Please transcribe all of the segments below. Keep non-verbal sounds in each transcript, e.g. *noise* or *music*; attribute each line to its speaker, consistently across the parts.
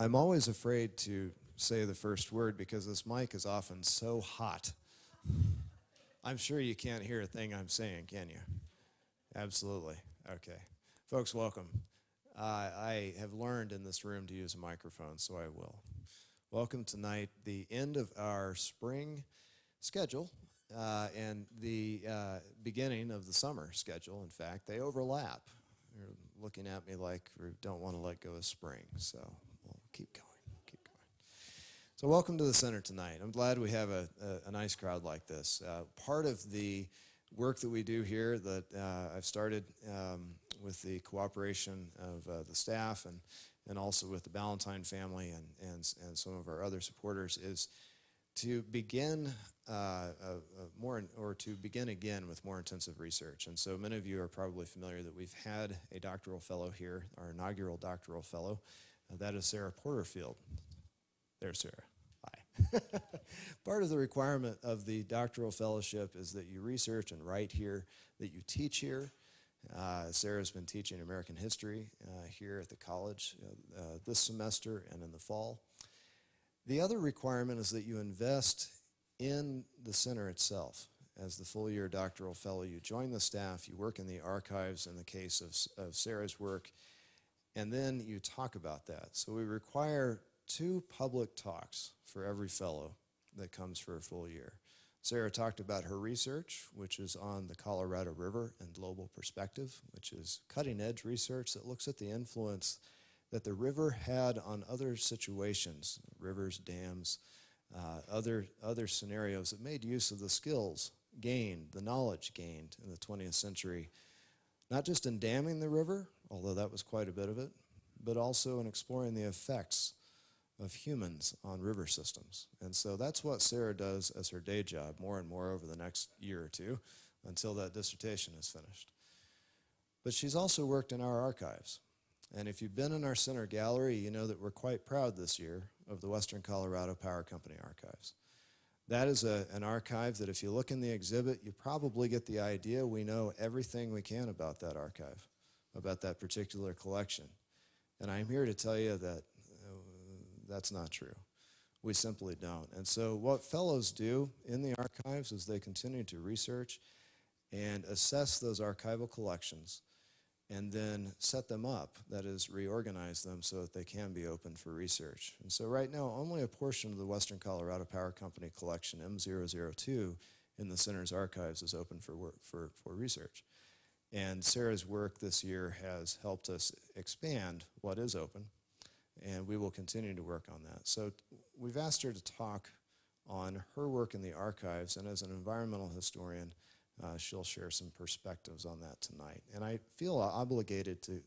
Speaker 1: I'm always afraid to say the first word because this mic is often so hot. I'm sure you can't hear a thing I'm saying, can you? Absolutely. Okay. Folks, welcome. Uh, I have learned in this room to use a microphone, so I will. Welcome tonight, the end of our spring schedule uh, and the uh, beginning of the summer schedule. In fact, they overlap. You're looking at me like we don't want to let go of spring, so keep going. Keep going. So, welcome to the center tonight. I'm glad we have a, a, a nice crowd like this. Uh, part of the work that we do here that uh, I've started um, with the cooperation of uh, the staff and, and also with the Ballantyne family and, and, and some of our other supporters is to begin uh, more or to begin again with more intensive research. And so many of you are probably familiar that we've had a doctoral fellow here, our inaugural doctoral fellow. That is Sara Porterfield. There's Sara. Hi. *laughs* Part of the requirement of the doctoral fellowship is that you research and write here, that you teach here. Uh, Sara's been teaching American history uh, here at the college uh, uh, this semester and in the fall. The other requirement is that you invest in the center itself. As the full year doctoral fellow, you join the staff, you work in the archives in the case of, of Sara's work, and then you talk about that. So we require two public talks for every fellow that comes for a full year. Sara talked about her research, which is on the Colorado River and global perspective, which is cutting edge research that looks at the influence that the river had on other situations, rivers, dams, uh, other, other scenarios that made use of the skills gained, the knowledge gained in the 20th century, not just in damming the river, although that was quite a bit of it, but also in exploring the effects of humans on river systems. And so that's what Sara does as her day job more and more over the next year or two until that dissertation is finished. But she's also worked in our archives. And if you've been in our center gallery, you know that we're quite proud this year of the Western Colorado Power Company archives. That is a, an archive that if you look in the exhibit, you probably get the idea we know everything we can about that archive, about that particular collection. And I'm here to tell you that uh, that's not true. We simply don't. And so, what fellows do in the archives is they continue to research and assess those archival collections and then set them up, that is, reorganize them so that they can be open for research. And so, right now, only a portion of the Western Colorado Power Company collection, M002, in the center's archives is open for, work, for, for research. And Sara's work this year has helped us expand what is open, and we will continue to work on that. So, we've asked her to talk on her work in the archives, and as an environmental historian, uh, she'll share some perspectives on that tonight. And I feel obligated to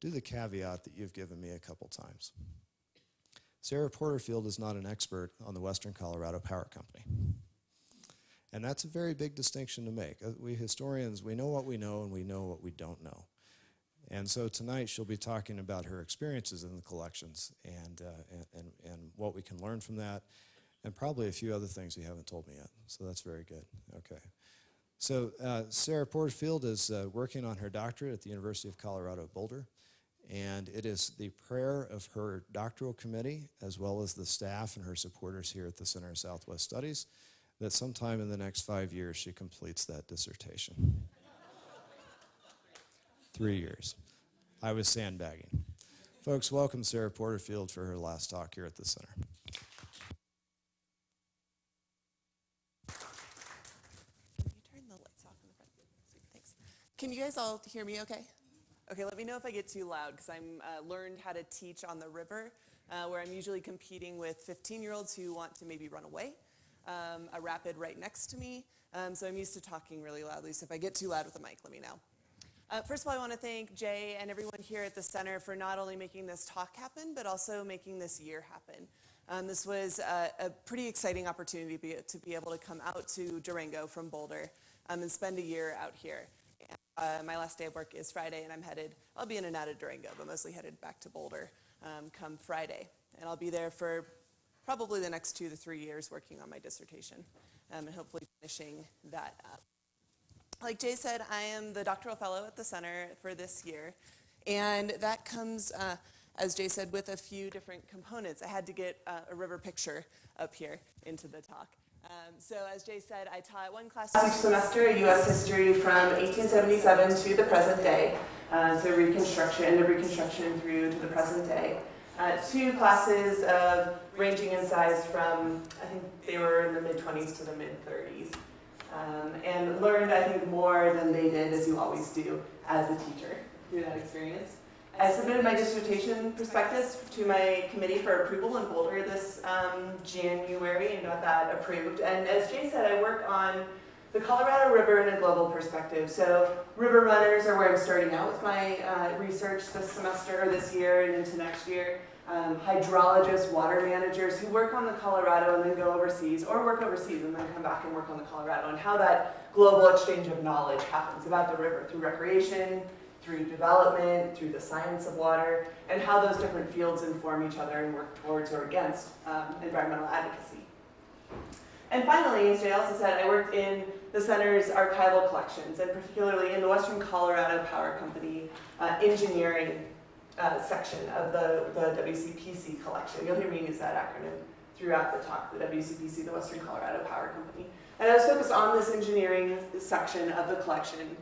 Speaker 1: do the caveat that you've given me a couple times. Sara Porterfield is not an expert on the Western Colorado Power Company. And that's a very big distinction to make. Uh, we historians, we know what we know and we know what we don't know. And so tonight she'll be talking about her experiences in the collections and, uh, and, and what we can learn from that, and probably a few other things you haven't told me yet. So that's very good. Okay. So uh, Sara Porterfield is uh, working on her doctorate at the University of Colorado Boulder, and it is the prayer of her doctoral committee, as well as the staff and her supporters here at the Center of Southwest Studies, that sometime in the next five years she completes that dissertation. Three years. I was sandbagging. Folks, welcome Sara Porterfield for her last talk here at the center.
Speaker 2: Can you guys all hear me okay? Okay, let me know if I get too loud because I'm uh, learned how to teach on the river uh, where I'm usually competing with 15 year olds who want to maybe run away. Um, a rapid right next to me. Um, so I'm used to talking really loudly. So if I get too loud with the mic, let me know. Uh, first of all, I want to thank Jay and everyone here at the center for not only making this talk happen, but also making this year happen. Um, this was a, a, pretty exciting opportunity to be, to be, able to come out to Durango from Boulder um, and spend a year out here. Uh, my last day of work is Friday, and I'm headed, I'll be in and out of Durango, but mostly headed back to Boulder um, come Friday. And I'll be there for probably the next two to three years working on my dissertation um, and hopefully finishing that up. Like Jay said, I am the doctoral fellow at the center for this year, and that comes uh, as Jay said, with a few different components. I had to get uh, a river picture up here into the talk. Um, so as Jay said, I taught one class each semester, U.S. history from 1877 to the present day. Uh, so Reconstruction, end of Reconstruction through to the present day. Uh, two classes of ranging in size from, I think they were in the mid-20s to the mid-30s. Um, and learned, I think, more than they did, as you always do, as a teacher through that experience. I submitted my dissertation prospectus to my committee for approval in Boulder this um, January and got that approved. And as Jay said, I work on the Colorado River in a global perspective. So river runners are where I'm starting out with my uh, research this semester or this year and into next year. Um, hydrologists, water managers who work on the Colorado and then go overseas, or work overseas and then come back and work on the Colorado, and how that global exchange of knowledge happens about the river through recreation, through development, through the science of water, and how those different fields inform each other and work towards or against um, environmental advocacy. And finally, as Jay also said, I worked in the center's archival collections, and particularly in the Western Colorado Power Company uh, engineering uh, section of the, the WCPC collection. You'll hear me use that acronym throughout the talk, the WCPC, the Western Colorado Power Company. And I was focused on this engineering section of the collection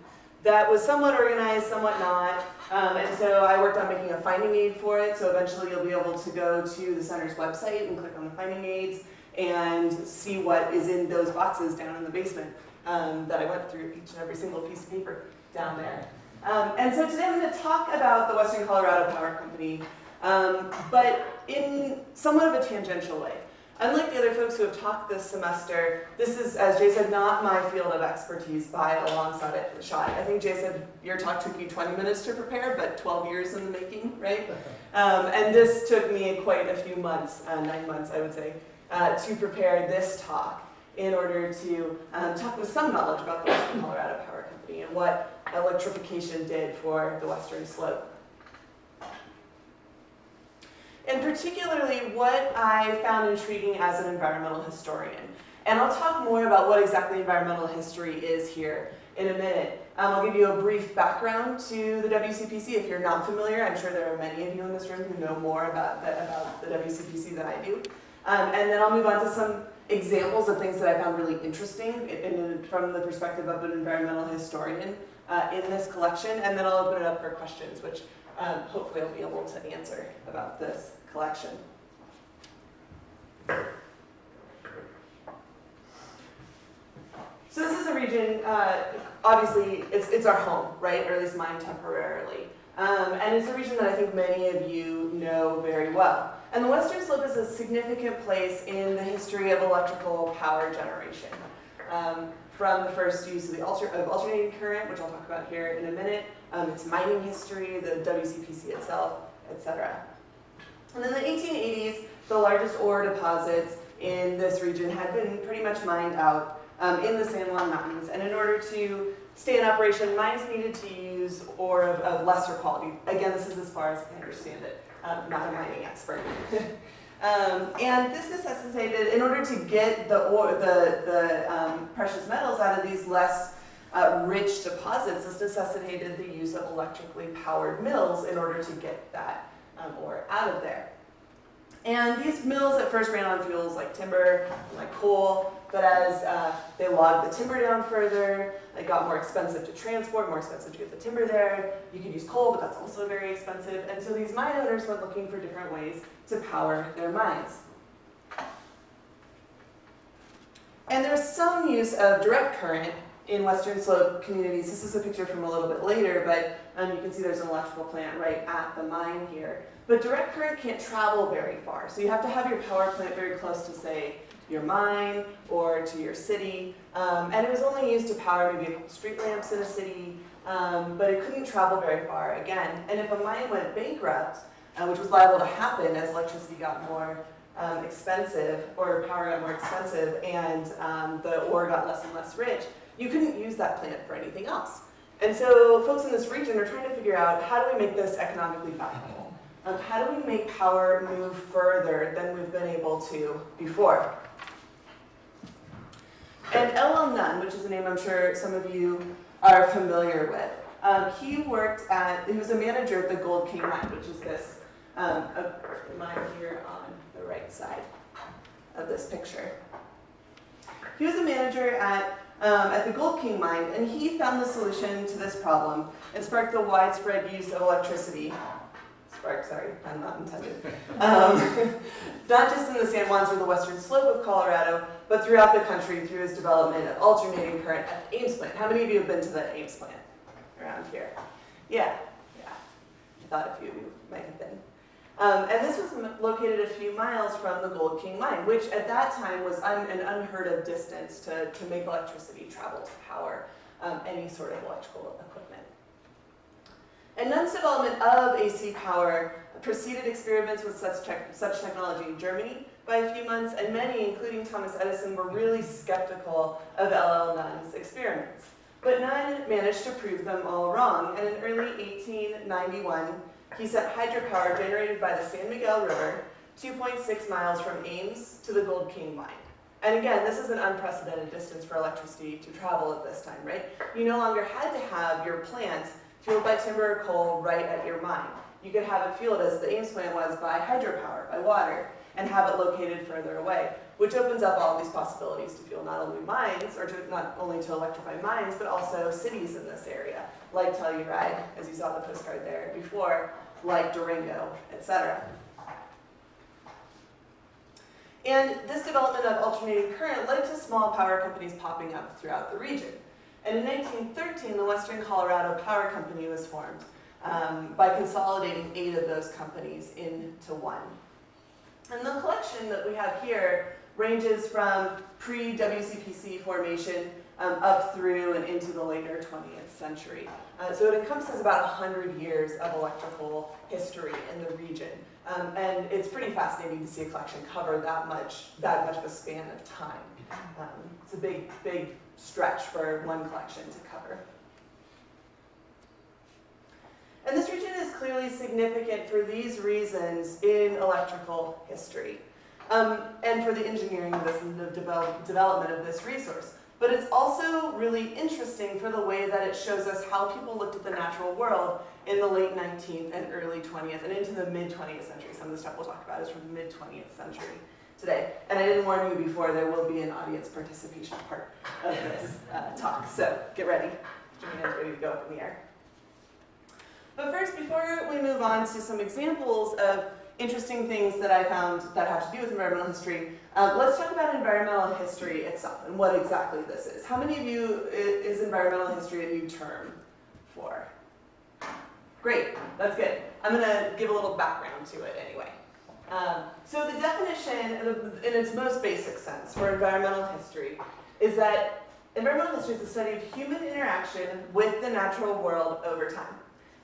Speaker 2: that was somewhat organized, somewhat not. Um, and so I worked on making a finding aid for it. So eventually you'll be able to go to the center's website and click on the finding aids and see what is in those boxes down in the basement um, that I went through each and every single piece of paper down there. Um, and so today I'm going to talk about the Western Colorado Power Company, um, but in somewhat of a tangential way. Unlike the other folks who have talked this semester, this is, as Jay said, not my field of expertise by a long shot. I think Jay said your talk took you 20 minutes to prepare, but 12 years in the making, right? *laughs* Um, and this took me quite a few months, uh, nine months I would say, uh, to prepare this talk in order to um, talk with some knowledge about the Western Colorado Power Company and what electrification did for the Western Slope and particularly what I found intriguing as an environmental historian. And I'll talk more about what exactly environmental history is here in a minute. Um, I'll give you a brief background to the WCPC. If you're not familiar, I'm sure there are many of you in this room who know more about the, about the WCPC than I do. Um, and then I'll move on to some examples of things that I found really interesting in, in, from the perspective of an environmental historian uh, in this collection. And then I'll open it up for questions, which um, hopefully I'll be able to answer about this collection. So this is a region, uh, obviously it's, it's our home, right? Or at least mine temporarily. Um, and it's a region that I think many of you know very well. And the Western Slope is a significant place in the history of electrical power generation. Um, from the first use of the alter of alternating current, which I'll talk about here in a minute, um, its mining history, the WCPC itself, etc. And in the 1880s, the largest ore deposits in this region had been pretty much mined out um, in the San Juan Mountains. And in order to stay in operation, mines needed to use ore of, of lesser quality. Again, this is as far as I understand it. Um, not a mining expert. *laughs* um, and this necessitated, in order to get the, ore, the, the um, precious metals out of these less uh, rich deposits, this necessitated the use of electrically powered mills in order to get that um, ore out of there. And these mills at first ran on fuels like timber, like coal, but as uh, they logged the timber down further, it got more expensive to transport, more expensive to get the timber there. You could use coal, but that's also very expensive. And so these mine owners went looking for different ways to power their mines. And there's some use of direct current in Western Slope communities, this is a picture from a little bit later, but um, you can see there's an electrical plant right at the mine here. But direct current can't travel very far, so you have to have your power plant very close to, say, your mine or to your city. Um, and it was only used to power maybe a couple street lamps in a city, um, but it couldn't travel very far again. And if a mine went bankrupt, uh, which was liable to happen as electricity got more um, expensive, or power got more expensive, and um, the ore got less and less rich, you couldn't use that plant for anything else. And so folks in this region are trying to figure out how do we make this economically viable? Um, how do we make power move further than we've been able to before? And L.L. Nunn, which is a name I'm sure some of you are familiar with, um, he worked at, he was a manager at the Gold King Mine, which is this um, mine here on the right side of this picture. He was a manager at, um, at the Gold King mine, and he found the solution to this problem and sparked the widespread use of electricity. Spark, sorry, I'm not intended. Um, *laughs* not just in the San Juans or the western slope of Colorado, but throughout the country through his development of alternating current at the Ames plant. How many of you have been to the Ames plant around here? Yeah, yeah. I thought a few of you might have been. Um, and this was located a few miles from the Gold King mine, which at that time was un an unheard of distance to, to make electricity travel to power um, any sort of electrical equipment. And Nunn's development of AC power preceded experiments with such, tech, such technology in Germany by a few months, and many, including Thomas Edison, were really skeptical of LL Nunn's experiments. But Nunn managed to prove them all wrong, and in early 1891, he sent hydropower generated by the San Miguel River 2.6 miles from Ames to the Gold King mine. And again, this is an unprecedented distance for electricity to travel at this time, right? You no longer had to have your plant fueled by timber or coal right at your mine. You could have it fueled as the Ames plant was by hydropower, by water, and have it located further away, which opens up all these possibilities to fuel not only mines, or to, not only to electrify mines, but also cities in this area, like Telluride, as you saw the postcard there before, like Durango, etc. And this development of alternating current led to small power companies popping up throughout the region. And in 1913, the Western Colorado Power Company was formed um, by consolidating eight of those companies into one. And the collection that we have here ranges from pre-WCPC formation um, up through and into the later 20th century. Uh, so it encompasses about 100 years of electrical history in the region. Um, and it's pretty fascinating to see a collection cover that much, that much of a span of time. Um, it's a big, big stretch for one collection to cover. And this region is clearly significant for these reasons in electrical history, um, and for the engineering of this and the develop, development of this resource. But it's also really interesting for the way that it shows us how people looked at the natural world in the late 19th and early 20th and into the mid 20th century. Some of the stuff we'll talk about is from the mid 20th century today. And I didn't warn you before, there will be an audience participation part of this uh, talk. So get ready. Your hands ready to go up in the air. But first, before we move on to some examples of interesting things that I found that have to do with environmental history, um, let's talk about environmental history itself and what exactly this is. How many of you is environmental history a new term for? Great, that's good. I'm going to give a little background to it anyway. Um, so the definition, in its most basic sense, for environmental history is that environmental history is the study of human interaction with the natural world over time.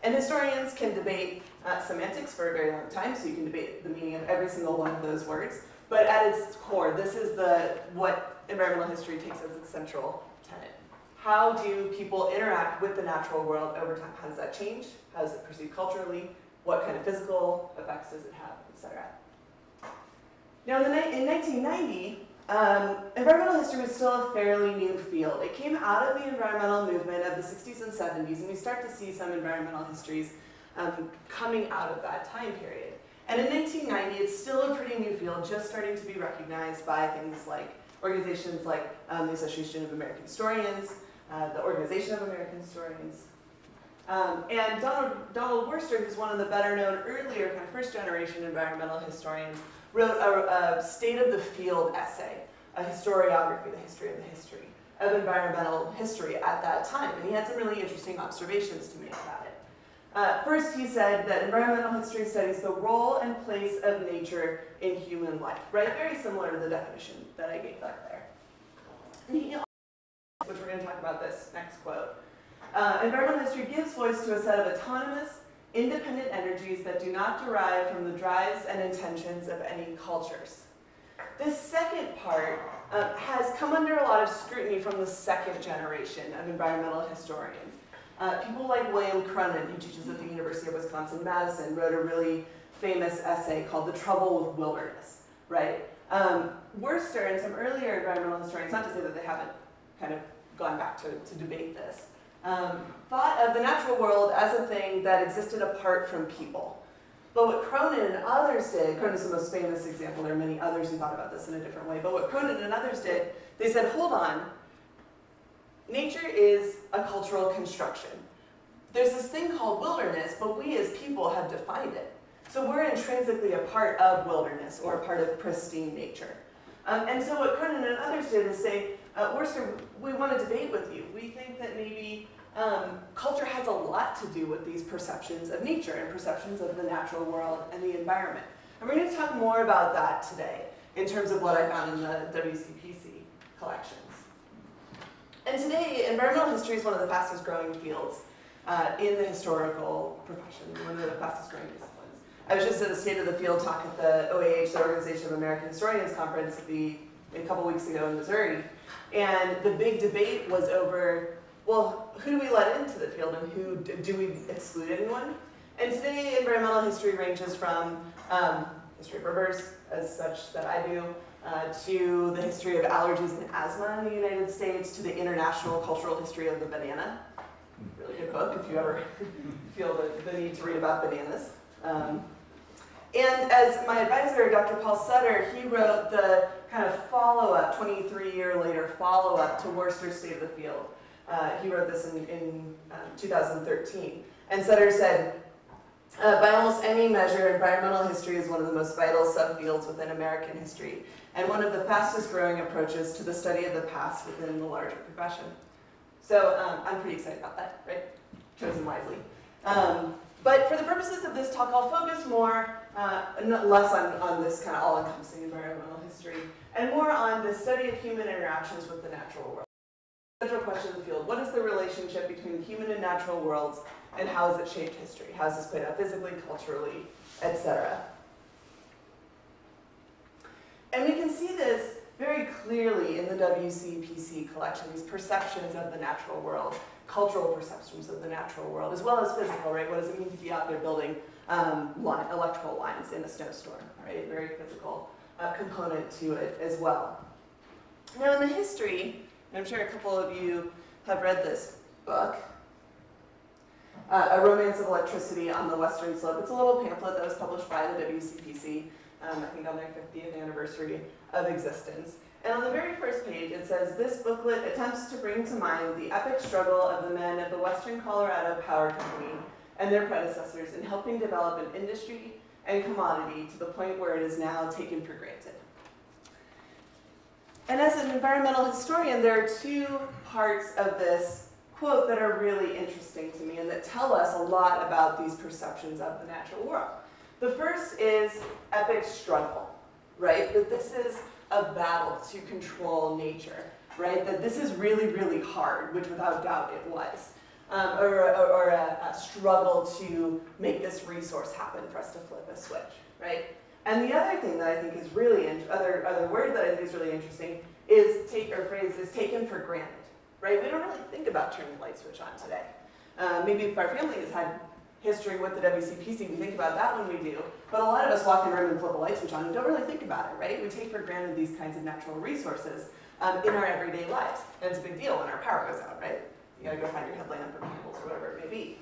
Speaker 2: And historians can debate uh, semantics for a very long time, so you can debate the meaning of every single one of those words. But at its core, this is the what environmental history takes as its central tenet. How do people interact with the natural world over time? How does that change? How is it perceived culturally? What kind of physical effects does it have, etc. Now, in, in 1990, um, environmental history was still a fairly new field. It came out of the environmental movement of the 60s and 70s, and we start to see some environmental histories um, coming out of that time period. And in 1990, it's still a pretty new field, just starting to be recognized by things like organizations like um, the Association of American Historians, uh, the Organization of American Historians. Um, and Donald, Donald Worster, who's one of the better known earlier kind of first generation environmental historians, wrote a, a state of the field essay, a historiography, the history of the history of environmental history at that time. And he had some really interesting observations to make about it. Uh, first, he said that environmental history studies the role and place of nature in human life, right? Very similar to the definition that I gave up there. Which we're going to talk about this next quote. Uh, environmental history gives voice to a set of autonomous, independent energies that do not derive from the drives and intentions of any cultures. This second part uh, has come under a lot of scrutiny from the second generation of environmental historians. Uh, people like William Cronon, who teaches at the University of Wisconsin-Madison, wrote a really famous essay called The Trouble with Wilderness, right? Um, Worster and some earlier environmental historians, not to say that they haven't kind of gone back to, to debate this, um, thought of the natural world as a thing that existed apart from people. But what Cronon and others did, Cronon is the most famous example, there are many others who thought about this in a different way, but what Cronon and others did, they said, hold on, nature is a cultural construction. There's this thing called wilderness, but we as people have defined it. So we're intrinsically a part of wilderness or a part of pristine nature. Um, and so what Cronon and others did is say, uh, we want to debate with you. We think that maybe um, culture has a lot to do with these perceptions of nature and perceptions of the natural world and the environment. And we're going to talk more about that today in terms of what I found in the WCPC collections. And today, environmental history is one of the fastest growing fields uh, in the historical profession, one of the fastest growing disciplines. I was just at a State of the Field talk at the OAH, the Organization of American Historians Conference, the, a couple weeks ago in Missouri, and the big debate was over, well, who do we let into the field and who do, we exclude anyone? And today, environmental history ranges from um, history of rivers, as such that I do, uh, to the history of allergies and asthma in the United States, to the international cultural history of the banana. Really good book if you ever *laughs* feel the, the need to read about bananas. Um, and as my advisor, Dr. Paul Sutter, he wrote the kind of follow-up, 23 year later follow-up to Worster State of the Field. Uh, he wrote this in, in um, 2013. And Sutter said, uh, by almost any measure, environmental history is one of the most vital subfields within American history, and one of the fastest growing approaches to the study of the past within the larger profession. So um, I'm pretty excited about that, right? Chosen wisely. Um, but for the purposes of this talk, I'll focus more, uh, less on, on this kind of all-encompassing environmental history, and more on the study of human interactions with the natural world. Central question in the field, what is the relationship between the human and natural worlds, and how has it shaped history? How has this played out physically, culturally, etc.? And we can see this very clearly in the WCPC collection, these perceptions of the natural world cultural perceptions of the natural world, as well as physical, right? What does it mean to be out there building um, line, electrical lines in a snowstorm, right? Very physical uh, component to it as well. Now in the history, I'm sure a couple of you have read this book, uh, A Romance of Electricity on the Western Slope. It's a little pamphlet that was published by the WCPC, um, I think on their 50th anniversary of existence. And on the very first page, it says, this booklet attempts to bring to mind the epic struggle of the men of the Western Colorado Power Company and their predecessors in helping develop an industry and commodity to the point where it is now taken for granted. And as an environmental historian, there are two parts of this quote that are really interesting to me and that tell us a lot about these perceptions of the natural world. The first is epic struggle, right? That this is a battle to control nature, right? That this is really, really hard, which without doubt it was. Um, or, or, or a, a, struggle to make this resource happen for us to flip a switch, right? And the other thing that I think is really, other, other word that I think is really interesting is take, or phrase is taken for granted, right? We don't really think about turning the light switch on today. Uh, maybe if our family has had history with the WCPC, we think about that when we do. But a lot of us walk in the room and flip a light switch on and don't really think about it, right? We take for granted these kinds of natural resources um, in our everyday lives. And it's a big deal when our power goes out, right? You gotta go find your headlamp or candles or whatever it may be.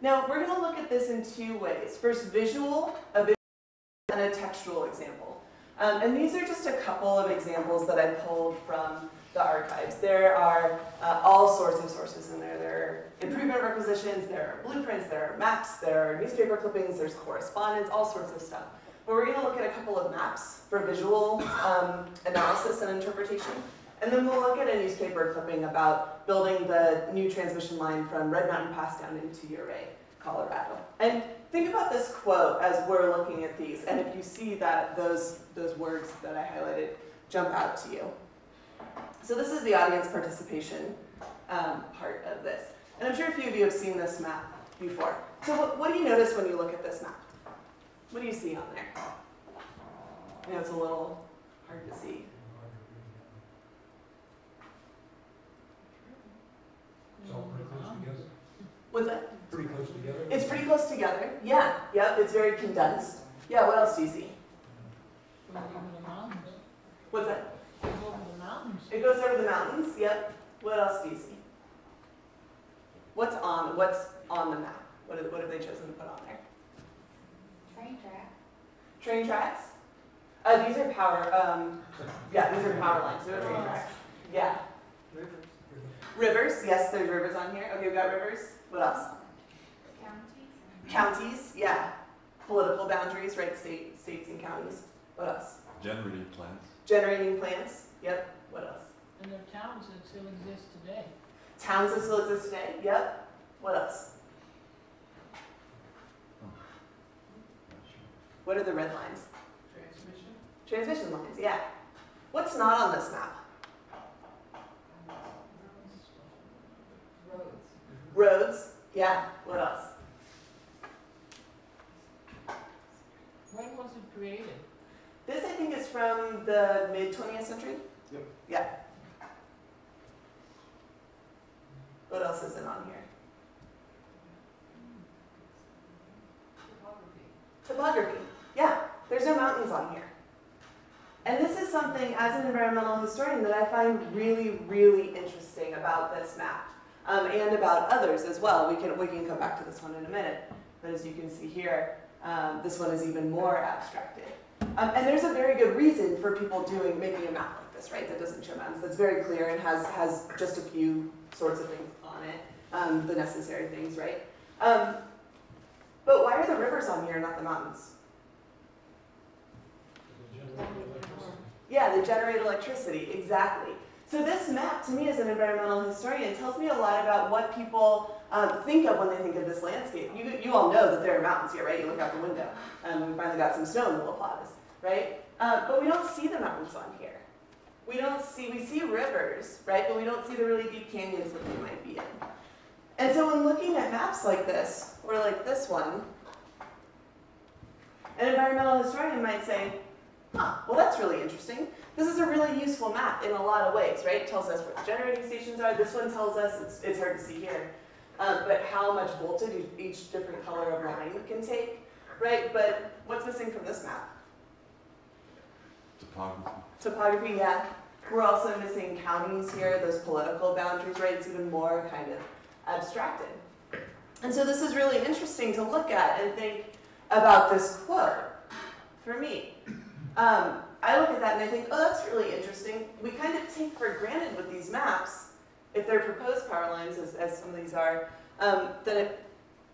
Speaker 2: Now, we're gonna look at this in two ways. First, visual, a visual and a textual example. Um, and these are just a couple of examples that I pulled from the archives. There are uh, all sorts of sources in there. There are improvement requisitions, there are blueprints, there are maps, there are newspaper clippings, there's correspondence, all sorts of stuff. But we're going to look at a couple of maps for visual um, analysis and interpretation. And then we'll look at a newspaper clipping about building the new transmission line from Red Mountain Pass down into Ouray, Colorado. And think about this quote as we're looking at these. And if you see that those, those words that I highlighted jump out to you. So this is the audience participation um, part of this. And I'm sure a few of you have seen this map before. So what, what do you notice when you look at this map? What do you see on there? I know it's a little hard to see.
Speaker 3: It's all pretty close together?
Speaker 2: What's that?
Speaker 3: Pretty close together?
Speaker 2: It's pretty close together. Yeah, yep, it's very condensed. Yeah, what else do you see? What's that? It goes over the mountains, yep. What else do you see? What's on what's on the map. What have, what have they chosen to put on there?
Speaker 4: Train track.
Speaker 2: Train tracks? Uh, these are power, um, yeah, these are power lines, they're train tracks. Yeah.
Speaker 3: River.
Speaker 2: Rivers, yes, there's rivers on here. Okay, we've got rivers. What else?
Speaker 4: Counties.
Speaker 2: Counties, yeah. Political boundaries, right, state, states and counties. What else?
Speaker 5: Generating plants.
Speaker 2: Generating plants, yep. What else?
Speaker 6: And there are towns that still exist today.
Speaker 2: Towns that still exist today, yep. What else? What are the red lines?
Speaker 6: Transmission?
Speaker 2: Transmission lines, yeah. What's not on this map?
Speaker 4: Roads.
Speaker 2: Roads, yeah. What else?
Speaker 6: When was it created?
Speaker 2: This, I think, is from the mid 20th century?
Speaker 3: Yep.
Speaker 2: Yeah. What else isn't on here? Topography. Yeah, there's no mountains on here. And this is something, as an environmental historian, that I find really, really interesting about this map, um, and about others as well. We can we can come back to this one in a minute, but as you can see here, um, this one is even more abstracted. Um, and there's a very good reason for people doing making a map like this, right? That doesn't show mountains. That's very clear and has has just a few sorts of things on it, um, the necessary things, right? Um, but why are the rivers on here, not the mountains? Yeah, they generate electricity, exactly. So this map, to me as an environmental historian, tells me a lot about what people um, think of when they think of this landscape. You, you all know that there are mountains here, right? You look out the window, and we finally got some snow in the La Platas, right? Uh, but we don't see the mountains on here. We don't see, we see rivers, right? But we don't see the really deep canyons that they might be in. And so when looking at maps like this, or like this one, an environmental historian might say, huh, well that's really interesting. This is a really useful map in a lot of ways, right? It tells us where the generating stations are. This one tells us, it's, it's hard to see here, um, but how much voltage each different color of line can take, right? But what's missing from this map?
Speaker 5: Topography.
Speaker 2: Topography, yeah. We're also missing counties here, those political boundaries, right? It's even more kind of abstracted. And so this is really interesting to look at and think about this quote for me. Um, I look at that and I think, oh, that's really interesting. We kind of take for granted with these maps, if they're proposed power lines, as, as some of these are, um, that it,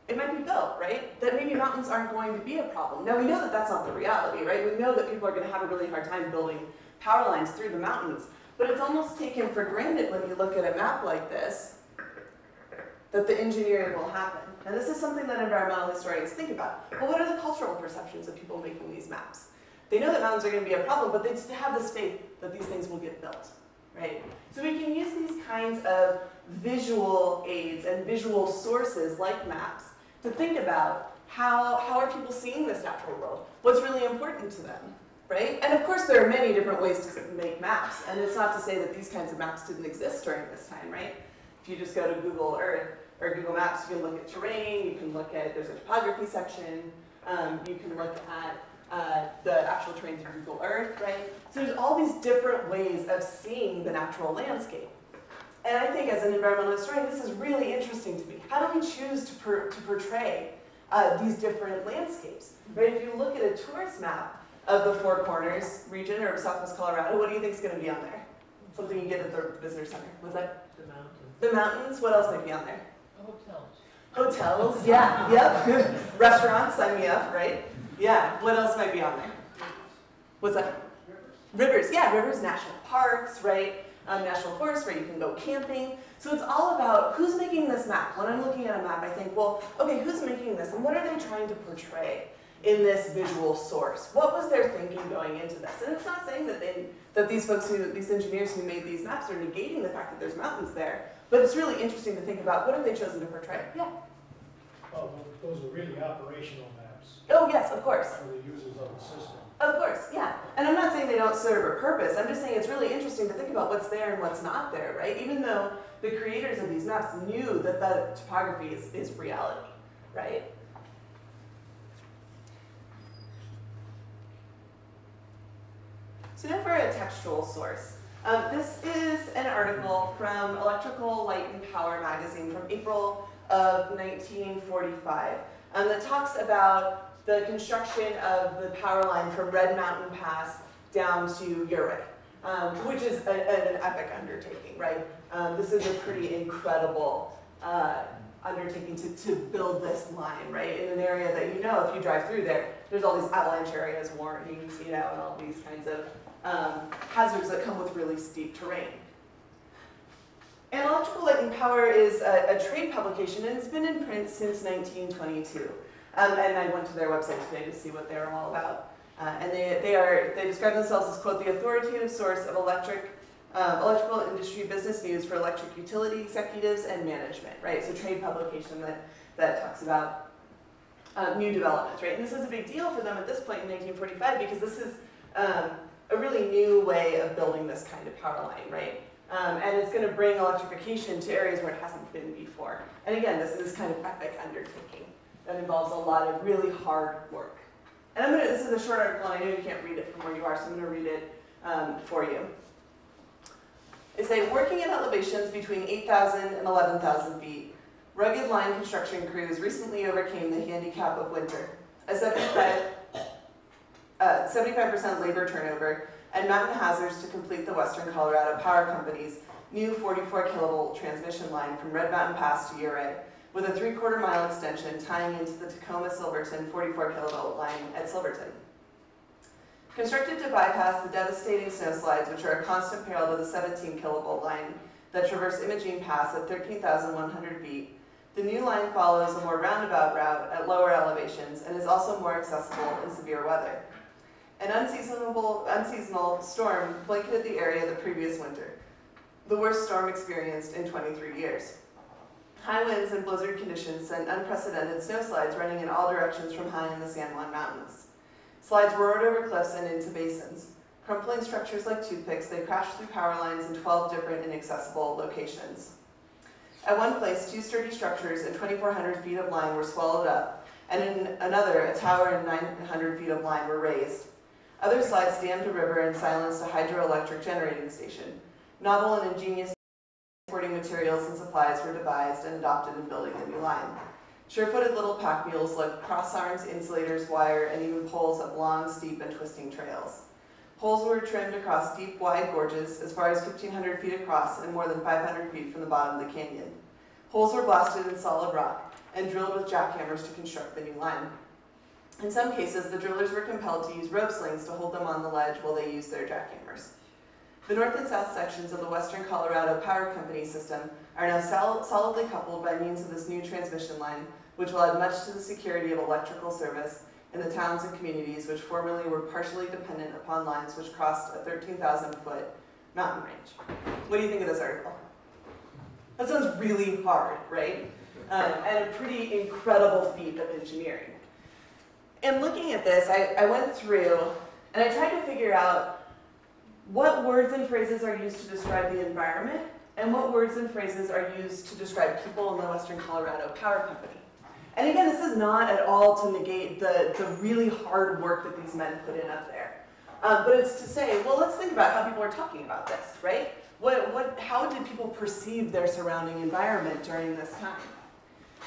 Speaker 2: it might be built, right? That maybe mountains aren't going to be a problem. Now, we know that that's not the reality, right? We know that people are going to have a really hard time building power lines through the mountains. But it's almost taken for granted when you look at a map like this that the engineering will happen. And this is something that environmental historians think about. Well, what are the cultural perceptions of people making these maps? They know that mountains are going to be a problem, but they just have this faith that these things will get built, right? So we can use these kinds of visual aids and visual sources like maps to think about how, how are people seeing this natural world? What's really important to them, right? And of course, there are many different ways to make maps, and it's not to say that these kinds of maps didn't exist during this time, right? If you just go to Google Earth or Google Maps, you can look at terrain, you can look at, there's a topography section, um, you can look at uh, the actual terrain of Google Earth, right? So there's all these different ways of seeing the natural landscape. And I think as an environmental historian, this is really interesting to me. How do we choose to, per, to portray uh, these different landscapes? Right? If you look at a tourist map of the Four Corners region or Southwest Colorado, what do you think is going to be on there? Something you get at the visitor center. Was that
Speaker 6: The mountain.
Speaker 2: the mountains? What else might be on there?
Speaker 6: Hotels.
Speaker 2: Hotels, yeah, *laughs* yep. Restaurants, sign me up, right? Yeah, what else might be on there? What's that? Rivers. Rivers, yeah, rivers, national parks, right? Um, national forests where you can go camping. So it's all about who's making this map. When I'm looking at a map, I think, well, okay, who's making this and what are they trying to portray in this visual source? What was their thinking going into this? And it's not saying that they, that these folks who, these engineers who made these maps are negating the fact that there's mountains there, but it's really interesting to think about what have they chosen to portray? Yeah.
Speaker 3: Oh, well, those are really operational maps
Speaker 2: Oh, yes, of course.
Speaker 3: for the users of the system.
Speaker 2: Of course, yeah. And I'm not saying they don't serve a purpose. I'm just saying it's really interesting to think about what's there and what's not there, right? Even though the creators of these maps knew that the topography is, is reality, right? So now for a textual source. Um, this is an article from Electrical Light and Power magazine from April of 1945 um, that talks about the construction of the power line from Red Mountain Pass down to Ouray, um, which is a, an epic undertaking, right? Um, this is a pretty incredible uh, undertaking to, to build this line, right? In an area that you know, if you drive through there, there's all these avalanche areas, warnings, you know, and all these kinds of um, hazards that come with really steep terrain. And Electrical Light and Power is a, a trade publication and it's been in print since 1922. Um, and I went to their website today to see what they're all about. Uh, and they, they are they describe themselves as quote the authoritative source of electric um, electrical industry business news for electric utility executives and management, right? So trade publication that that talks about um, new developments, right? And this is a big deal for them at this point in 1945 because this is um, a really new way of building this kind of power line, right? Um, and it's going to bring electrification to areas where it hasn't been before. And again, this is kind of epic undertaking that involves a lot of really hard work. And I'm gonna, this is a short article, and I know you can't read it from where you are, so I'm going to read it um, for you. It say, working at elevations between 8,000 and 11,000 feet, rugged line construction crews recently overcame the handicap of winter. A 75, uh, 75% labor turnover and mountain hazards to complete the Western Colorado Power Company's new 44 kilovolt transmission line from Red Mountain Pass to Ouray, with a three-quarter mile extension tying into the Tacoma Silverton 44 kilovolt line at Silverton. Constructed to bypass the devastating snowslides, which are a constant peril to the 17 kilovolt line that traverse Imogene Pass at 13,100 feet, the new line follows a more roundabout route at lower elevations and is also more accessible in severe weather. An unseasonable, unseasonal storm blanketed the area the previous winter, the worst storm experienced in 23 years. High winds and blizzard conditions sent unprecedented snowslides running in all directions from high in the San Juan Mountains. Slides roared over cliffs and into basins. Crumpling structures like toothpicks, they crashed through power lines in 12 different inaccessible locations. At one place, two sturdy structures and 2,400 feet of line were swallowed up, and in another, a tower and 900 feet of line were razed. Other slides dammed a river and silenced a hydroelectric generating station. Novel and ingenious transporting materials and supplies were devised and adopted in building the new line. Sure-footed little pack mules led cross arms, insulators, wire, and even poles up long, steep, and twisting trails. Poles were trimmed across deep, wide gorges as far as 1,500 feet across and more than 500 feet from the bottom of the canyon. Holes were blasted in solid rock and drilled with jackhammers to construct the new line. In some cases, the drillers were compelled to use rope slings to hold them on the ledge while they used their jackhammers. The north and south sections of the Western Colorado Power Company system are now sol solidly coupled by means of this new transmission line, which will add much to the security of electrical service in the towns and communities which formerly were partially dependent upon lines which crossed a 13,000 foot mountain range. What do you think of this article? That sounds really hard, right? Um, and a pretty incredible feat of engineering. In looking at this, I, I went through and I tried to figure out what words and phrases are used to describe the environment and what words and phrases are used to describe people in the Western Colorado Power Company. And again, this is not at all to negate the, the really hard work that these men put in up there. Um, but it's to say, well, let's think about how people are talking about this, right? What, what, how did people perceive their surrounding environment during this time?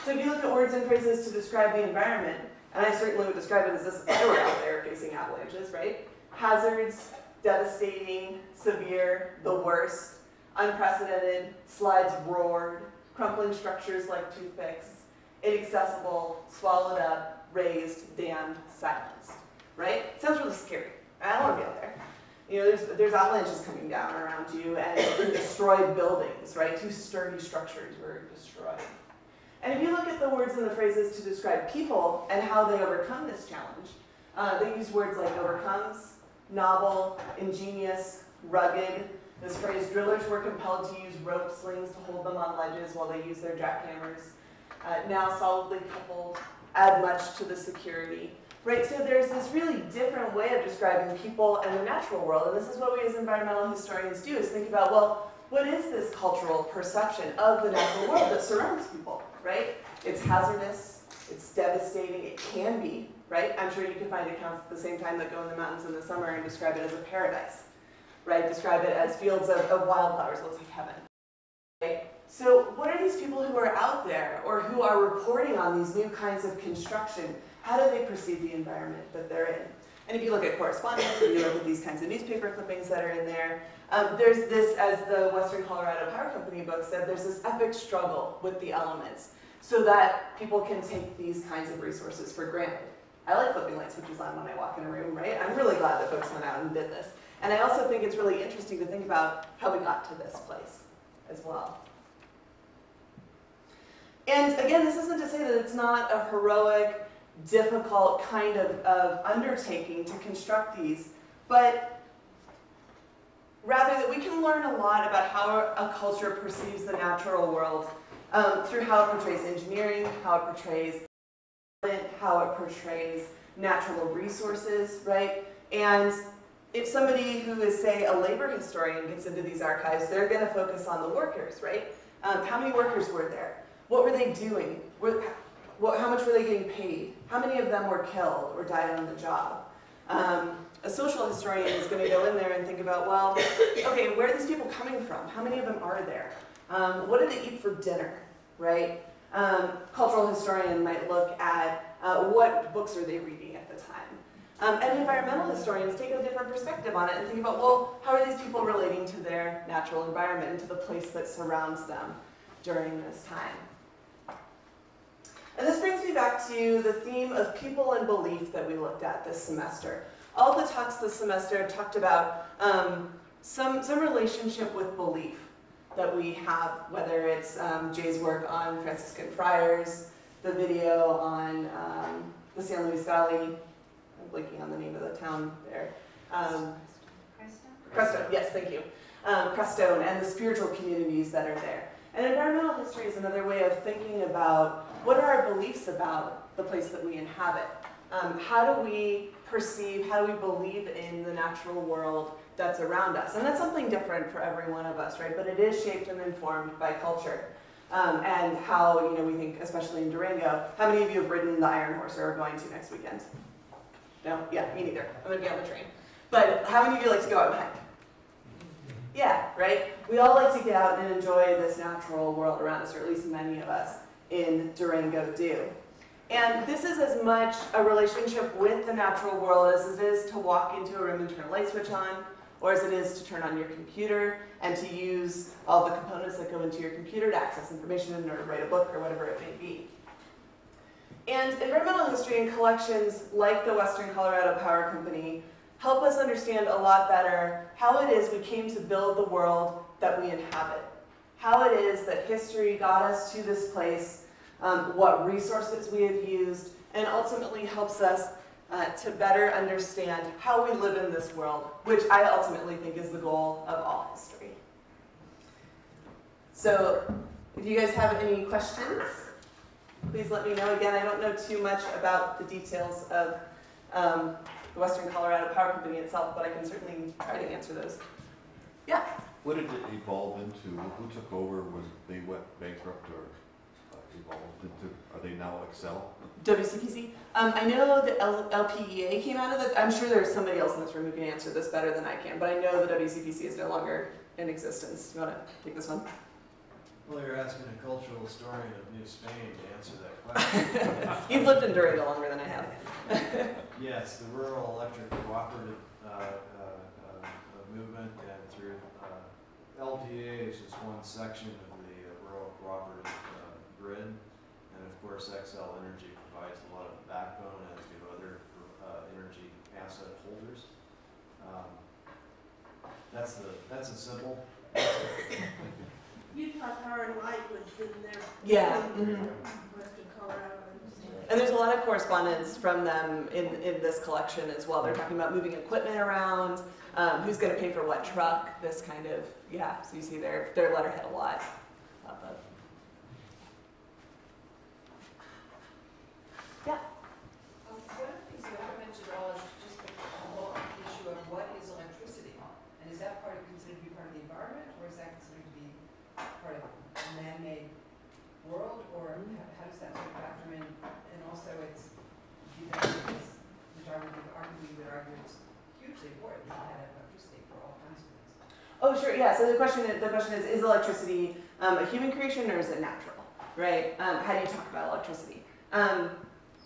Speaker 2: So if you look at words and phrases to describe the environment, and I certainly would describe it as this were out there facing avalanches, right? Hazards, devastating, severe, the worst, unprecedented, slides roared, crumpling structures like toothpicks, inaccessible, swallowed up, raised, dammed, silenced, right? Sounds really scary. I don't want to be out there. You know, there's, there's avalanches coming down around you and destroyed buildings, right? Two sturdy structures were destroyed. And if you look at the words and the phrases to describe people and how they overcome this challenge, uh, they use words like overcomes, novel, ingenious, rugged. This phrase, drillers were compelled to use rope slings to hold them on ledges while they use their jackhammers. Uh, now solidly coupled, add much to the security. Right, so there's this really different way of describing people and the natural world, and this is what we as environmental historians do, is think about, well, what is this cultural perception of the natural world that surrounds people, right? It's hazardous, it's devastating, it can be, right? I'm sure you can find accounts at the same time that go in the mountains in the summer and describe it as a paradise, right? Describe it as fields of, of wildflowers, looks like heaven, right? So, what are these people who are out there or who are reporting on these new kinds of construction? How do they perceive the environment that they're in? And if you look at correspondence, and you look at these kinds of newspaper clippings that are in there, um, there's this, as the Western Colorado Power Company book said, there's this epic struggle with the elements so that people can take these kinds of resources for granted. I like flipping light switches on when I walk in a room, right? I'm really glad that folks went out and did this. And I also think it's really interesting to think about how we got to this place as well. And again, this isn't to say that it's not a heroic, difficult kind of, of undertaking to construct these, but rather that we can learn a lot about how a culture perceives the natural world um, through how it portrays engineering, how it portrays how it portrays natural resources, right? And if somebody who is, say, a labor historian gets into these archives, they're going to focus on the workers, right? Um, how many workers were there? What were they doing? Were, what, how much were they getting paid? How many of them were killed or died on the job? Um, a social historian is going to go in there and think about, well, okay, where are these people coming from? How many of them are there? Um, what do they eat for dinner, right? Um, cultural historian might look at uh, what books are they reading at the time. Um, and environmental historians take a different perspective on it and think about, well, how are these people relating to their natural environment and to the place that surrounds them during this time? And this brings me back to the theme of people and belief that we looked at this semester. All the talks this semester talked about um, some, some relationship with belief that we have, whether it's um, Jay's work on Franciscan friars, the video on um, the San Luis Valley, I'm blinking on the name of the town there. Um, Crestone, yes, thank you. Um, Crestone and the spiritual communities that are there. And environmental history is another way of thinking about what are our beliefs about the place that we inhabit. Um, how do we perceive, how do we believe in the natural world that's around us? And that's something different for every one of us, right? But it is shaped and informed by culture. Um, and how, you know, we think, especially in Durango, how many of you have ridden the Iron Horse or are going to next weekend? No? Yeah, me neither. I'm gonna be on the train. But how many of you like to go out and hike? Yeah, right? We all like to get out and enjoy this natural world around us, or at least many of us in Durango do. And this is as much a relationship with the natural world as it is to walk into a room and turn a light switch on, or as it is to turn on your computer and to use all the components that go into your computer to access information or to write a book or whatever it may be. And environmental history and collections like the Western Colorado Power Company help us understand a lot better how it is we came to build the world that we inhabit. How it is that history got us to this place, um, what resources we have used, and ultimately helps us uh, to better understand how we live in this world, which I ultimately think is the goal of all history. So, if you guys have any questions, please let me know. Again, I don't know too much about the details of um, the Western Colorado Power Company itself, but I can certainly try to answer those. Yeah.
Speaker 5: What did it evolve into? Who took over? Was they went bankrupt or uh, evolved into? Are they now Xcel?
Speaker 2: WCPC. Um, I know the L- LPEA came out of the. I'm sure there's somebody else in this room who can answer this better than I can, but I know the WCPC is no longer in existence. You want to take this one?
Speaker 1: Well, you're asking a cultural historian of New Spain to answer that *laughs* question.
Speaker 2: You've lived in Durango longer than I have. *laughs*
Speaker 1: yes, the Rural Electric Cooperative uh, uh, uh, movement and through uh, LPA is just one section of the uh, Rural Cooperative uh, grid. And of course, Xcel Energy provides a lot of backbone as do other uh, energy asset holders. Um, that's the that's a simple.
Speaker 7: Utah Power and Light was in there.
Speaker 2: Yeah.
Speaker 7: in
Speaker 2: mhm.
Speaker 7: Western Colorado.
Speaker 2: And there's a lot of correspondence from them in, in this collection as well. They're talking about moving equipment around, um, who's going to pay for what truck, this kind of, yeah. So you see their, their letterhead a lot. pop up. Yeah.
Speaker 8: Um, One of the things you haven't mentioned at all is just the whole issue of what is electricity? And is that part of, considered to be part of the environment, or is that considered to be part of a man-made world, or how how does that sort of factor in? And also, it's, you know, it's, which I would argue, we would argue it's hugely important to have electricity for all kinds of things.
Speaker 2: Oh, sure. Yeah. So the question, the question is, is electricity um, a human creation or is it natural, right? Um, how do you talk about electricity? Um,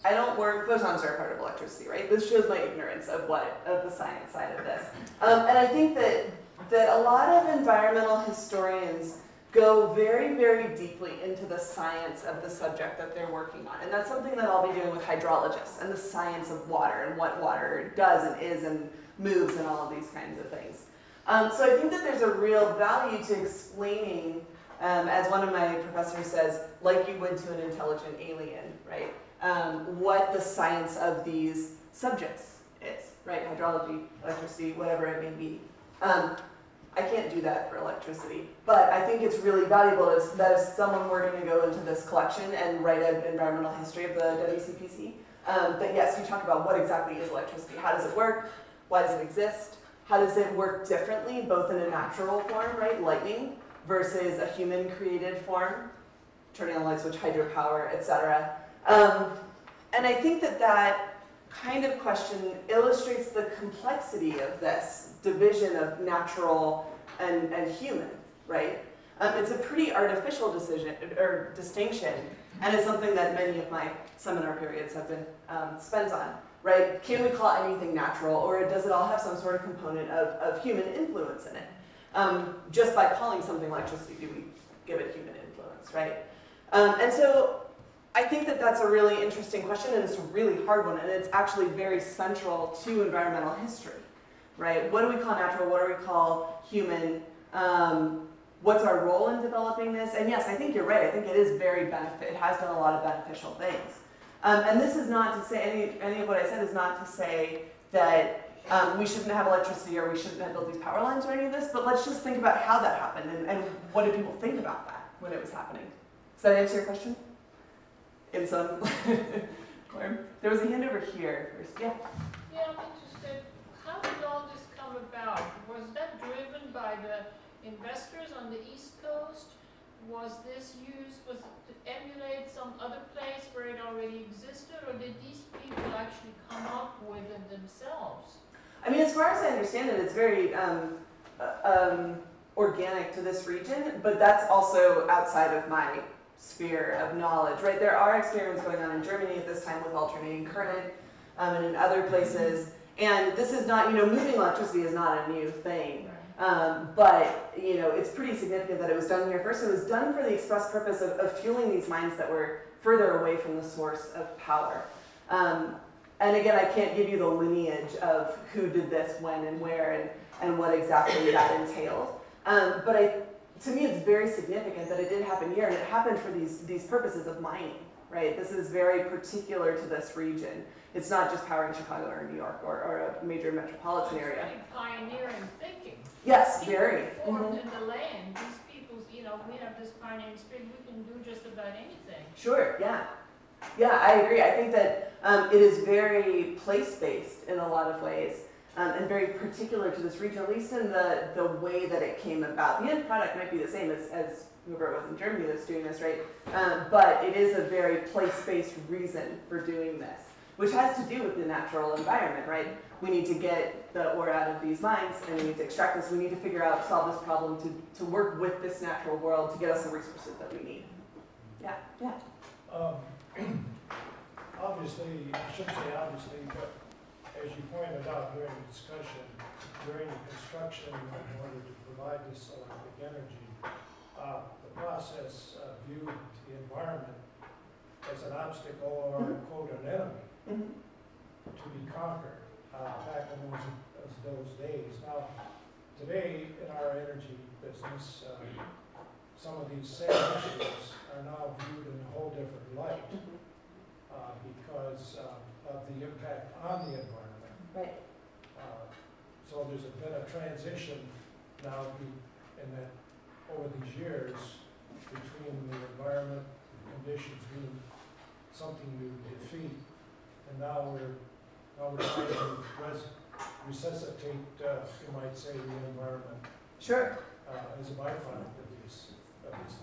Speaker 2: I don't work, photons are a part of electricity, right? This shows my ignorance of what, of the science side of this. Um, and I think that, that a lot of environmental historians go very, very deeply into the science of the subject that they're working on. And that's something that I'll be doing with hydrologists and the science of water and what water does and is and moves and all of these kinds of things. Um, so I think that there's a real value to explaining, um, as one of my professors says, like you would to an intelligent alien, right? Um, what the science of these subjects is, right? Hydrology, electricity, whatever it may be. Um, I can't do that for electricity, but I think it's really valuable is that if someone were going to go into this collection and write an environmental history of the WCPC, um, that yes, you talk about what exactly is electricity, how does it work, why does it exist, how does it work differently, both in a natural form, right, lightning, versus a human-created form, turning on light switch, hydropower, etc. Um, and I think that that kind of question illustrates the complexity of this division of natural and, and human, right? Um, it's a pretty artificial decision or distinction, and it's something that many of my seminar periods have been um, spent on, right? Can we call anything natural, or does it all have some sort of component of, of human influence in it? Um, just by calling something electricity, do we give it human influence, right? Um, and so I think that that's a really interesting question, and it's a really hard one, and it's actually very central to environmental history, right? What do we call natural? What do we call human? Um, what's our role in developing this? And yes, I think you're right. I think it is very benefit. It has done a lot of beneficial things. Um, and this is not to say any any of what I said is not to say that um, we shouldn't have electricity or we shouldn't have built these power lines or any of this. But let's just think about how that happened and, and what did people think about that when it was happening. Does that answer your question? In some *laughs* form. There was a hand over here first. Yeah.
Speaker 6: Yeah, I'm interested, how did all this come about? Was that driven by the investors on the East Coast? Was this used, was to emulate some other place where it already existed, or did these people actually come up with it themselves?
Speaker 2: I mean, as far as I understand it, it's very um, uh, um, organic to this region, but that's also outside of my sphere of knowledge, right? There are experiments going on in Germany at this time with alternating current um, and in other places. And this is not, you know, moving electricity is not a new thing. Um, but, you know, it's pretty significant that it was done here first. It was done for the express purpose of, of fueling these mines that were further away from the source of power. Um, and again, I can't give you the lineage of who did this when and where and, and what exactly that entailed. Um, but I, to me, it's very significant that it did happen here, and it happened for these, these purposes of mining, right? This is very particular to this region. It's not just powering Chicago or New York or, or a major metropolitan
Speaker 6: It's
Speaker 2: area.
Speaker 6: really pioneering thinking.
Speaker 2: Yes,
Speaker 6: People
Speaker 2: very.
Speaker 6: Formed
Speaker 2: Mhm.
Speaker 6: in the land, these people, you know, we have this pioneering spirit, we can do just about anything.
Speaker 2: Sure, yeah. Yeah, I agree. I think that um, it is very place-based in a lot of ways um, and very particular to this region, at least in the, the way that it came about. The end product might be the same as, as whoever it was in Germany that's doing this, right? Um, but it is a very place-based reason for doing this, which has to do with the natural environment, right? We need to get the ore out of these mines and we need to extract this. We need to figure out, solve this problem to, to work with this natural world to get us the resources that we need. Yeah, yeah.
Speaker 3: Um, *clears throat* Obviously, I shouldn't say obviously, but as you pointed out during the discussion, during the construction, in order to provide this electric energy, uh, the process uh, viewed the environment as an obstacle or quote, an enemy To be conquered, uh, back in those, those- those days. Now, today, in our energy business, uh, some of these same issues are now viewed in a whole different light,
Speaker 2: Mhm.
Speaker 3: uh, because uh, of the impact on the environment.
Speaker 2: Right.
Speaker 3: Uh, So there's been a transition now in that, over these years, between the environment conditions being something to defeat, and now we're, now we're trying to res- resuscitate, uh, you might say, the environment
Speaker 2: Sure.
Speaker 3: uh, as a byproduct of these, of these.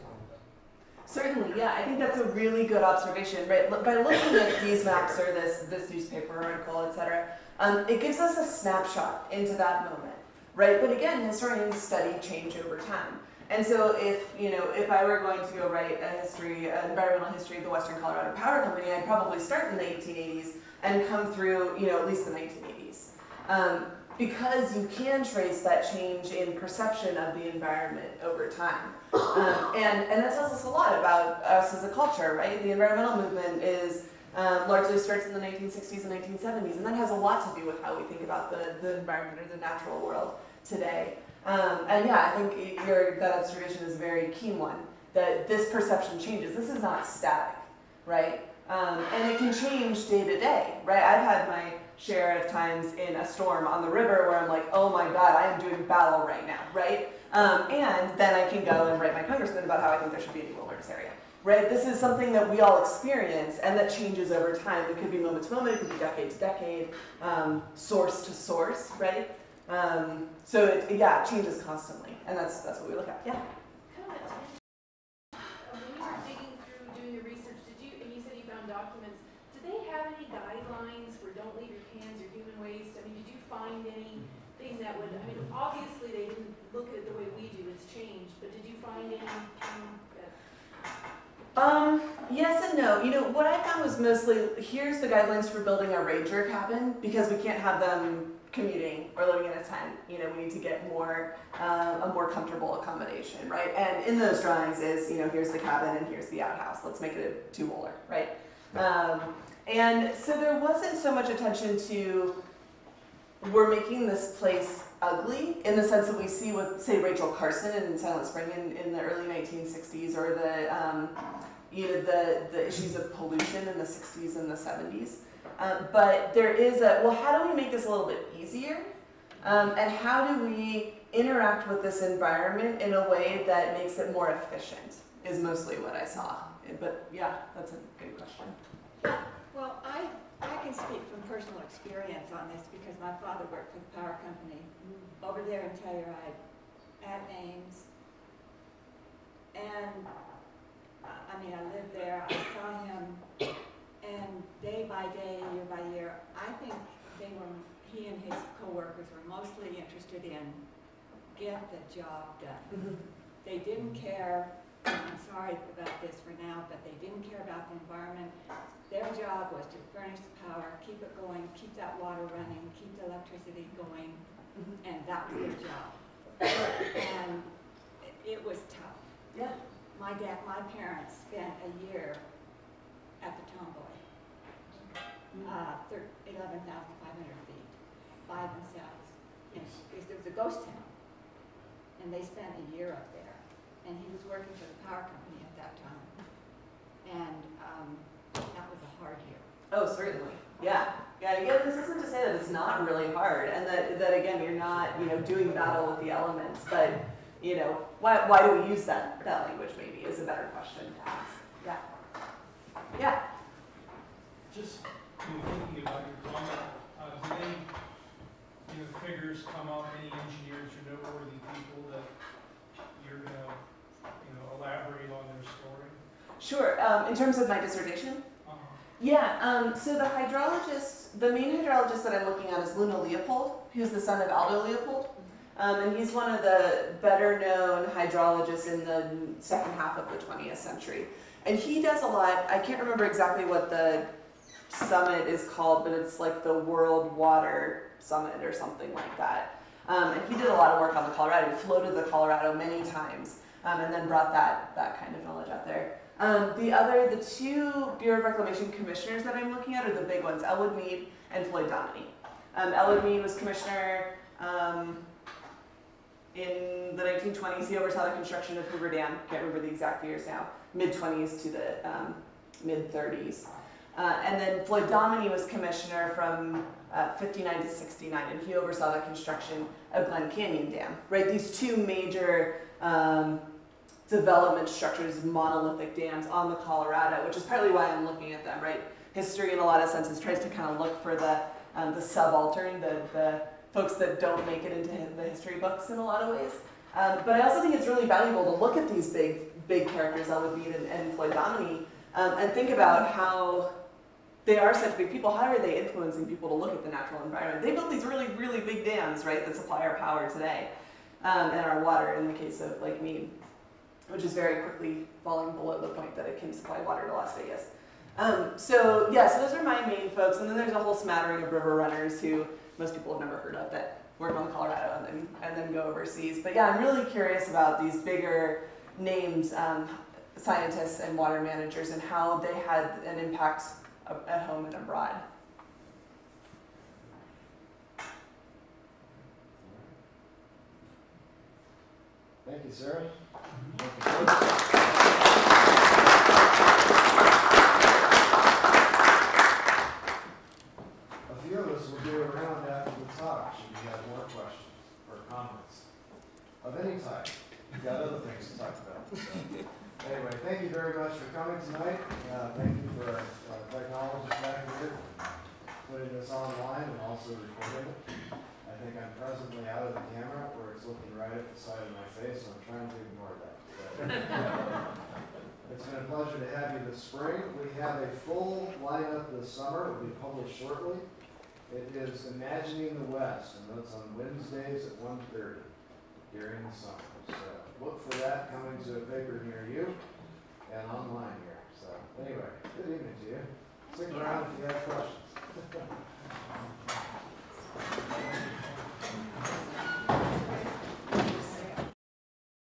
Speaker 2: Certainly, yeah. I think that's a really good observation, right? Look, by looking at these maps or this this newspaper article, et cetera, um, it gives us a snapshot into that moment, right? But again, historians study change over time. And so if, you know, if I were going to go write a history, an environmental history of the Western Colorado Power Company, I'd probably start in the 1880s and come through, you know, at least the 1980s. Um, because you can trace that change in perception of the environment over time. Um, and, and that tells us a lot about us as a culture, right? The environmental movement is um, largely starts in the 1960s and 1970s, and that has a lot to do with how we think about the, the environment or the natural world today. Um, and yeah, I think your, that observation is a very keen one, that this perception changes. This is not static, right? Um, and it can change day to day, right? I've had my share of times in a storm on the river where I'm like, oh my God, I am doing battle right now, right? Um, and then I can go and write my congressman about how I think there should be a new wilderness area, right? This is something that we all experience and that changes over time. It could be moment to moment, it could be decade to decade, um, source to source, right? Um, so it, yeah, it changes constantly, and that's that's what we look at. Yeah.
Speaker 9: Comment. When you were digging through, doing your research, did you, and you said you found documents, did they have any guidelines for don't leave your cans or human waste? I mean, did you find anything that would, I mean, obviously they didn't look at it the way we do, it's changed, but did you find anything
Speaker 2: Um, yes and no. You know, what I found was mostly here's the guidelines for building a ranger cabin because we can't have them commuting or living in a tent. You know, we need to get more uh, a more comfortable accommodation, right? And in those drawings is you know here's the cabin and here's the outhouse. Let's make it a two wheeler, right? Um, and so there wasn't so much attention to we're making this place ugly in the sense that we see with, say, Rachel Carson in Silent Spring in, in the early 1960s, or the, um, you know, the, the issues of pollution in the 60s and the 70s. Um, but there is a, well, how do we make this a little bit easier? Um, and how do we interact with this environment in a way that makes it more efficient, is mostly what I saw. But yeah, that's a good question.
Speaker 10: Well, I, I can speak from personal experience on this because my father worked for the power company over there in Telluride at Ames. And, I I mean, I lived there, I saw him, and day by day, year by year, I think they were, he and his coworkers were mostly interested in get the job done. Mm-hmm. They didn't care, I'm sorry about this for now, but they didn't care about the environment. Their job was to furnish the power, keep it going, keep that water running, keep the electricity going, mm-hmm. and that was their job. And it- it was tough.
Speaker 2: Yeah.
Speaker 10: My dad, my parents spent a year at the Tomboy, uh, 11,500 feet by themselves. And It was a ghost town. And they spent a year up there. And he was working for the power company at that time. And um, that was a hard year.
Speaker 2: Oh, certainly. Yeah. Yeah, again, this isn't to say that it's not really hard and that, that again, you're not, you know, doing battle with the elements, but, you know, why, why do we use that, that language maybe is a better question to ask. Yeah. Yeah.
Speaker 11: Just in thinking about your comment, uh, do they, you know, figures come up, any engineers or noteworthy people that you're gonna, you know, elaborate on their story?
Speaker 2: Sure. Um, in terms of my dissertation,
Speaker 11: Uh-huh.
Speaker 2: Yeah, um, so the hydrologist, the main hydrologist that I'm looking at is Luna Leopold, who's the son of Aldo Leopold. Um, and he's one of the better known hydrologists in the second half of the 20th century. And he does a lot, I can't remember exactly what the summit is called, but it's like the World Water Summit or something like that. Um, and he did a lot of work on the Colorado. He floated the Colorado many times um, and then brought that, that kind of knowledge out there. Um, the other, the two Bureau of Reclamation commissioners that I'm looking at are the big ones, Elwood Mead and Floyd Dominy. Um, Elwood Mead was commissioner um, in the 1920s. He oversaw the construction of Hoover Dam. Can't remember the exact years now. Mid 20s to the um, mid 30s. Uh, and then Floyd Dominy was commissioner from uh, 59 to 69, and he oversaw the construction of Glen Canyon Dam. Right, these two major um, development structures, monolithic dams on the Colorado, which is partly why I'm looking at them, right? History, in a lot of senses, tries to kind of look for the, um, the subaltern, the, the folks that don't make it into the history books in a lot of ways. Um, but I also think it's really valuable to look at these big, big characters, Elwood Mead and, and Floyd Dominy, um, and think about how they are such big people. How are they influencing people to look at the natural environment? They built these really, really big dams, right, that supply our power today um, and our water in the case of Lake Mead. which is very quickly falling below the point that it can supply water to Las Vegas. Um, so yeah, so those are my main folks, and then there's a whole smattering of river runners who most people have never heard of that work on the Colorado and then and then go overseas. But yeah, I'm really curious about these bigger names, um, scientists and water managers and how they had an impact at home and abroad.
Speaker 1: Thank you, Sara. Mm-hmm. A looking right at the side of my face, so I'm trying to ignore that. *laughs* it's been a pleasure to have you this spring. We have a full lineup this summer. It will be published shortly. It is Imagining the West, and that's on Wednesdays at 1.30 during the summer. So look for that coming to a paper near you and online here. So anyway, good evening to you. Stick around if you have questions. Thank *laughs* you.